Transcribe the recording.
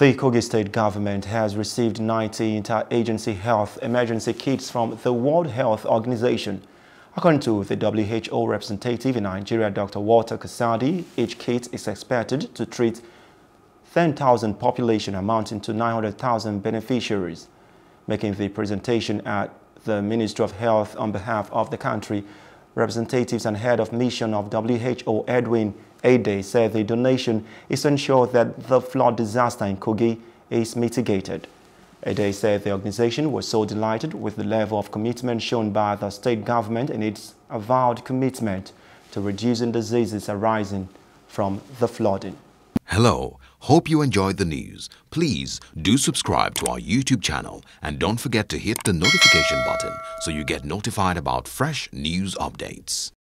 The Kogi state government has received 90 interagency health emergency kits from the World Health Organization. According to the WHO representative in Nigeria, Dr. Walter Kazadi, each kit is expected to treat 10,000 population amounting to 900,000 beneficiaries. Making the presentation at the Ministry of Health on behalf of the country, representatives and head of mission of WHO, Edwin Ade, said the donation is ensure that the flood disaster in Kogi is mitigated. Ade said the organization was so delighted with the level of commitment shown by the state government and its avowed commitment to reducing diseases arising from the flooding. Hello, hope you enjoyed the news. Please do subscribe to our YouTube channel and don't forget to hit the notification button so you get notified about fresh news updates.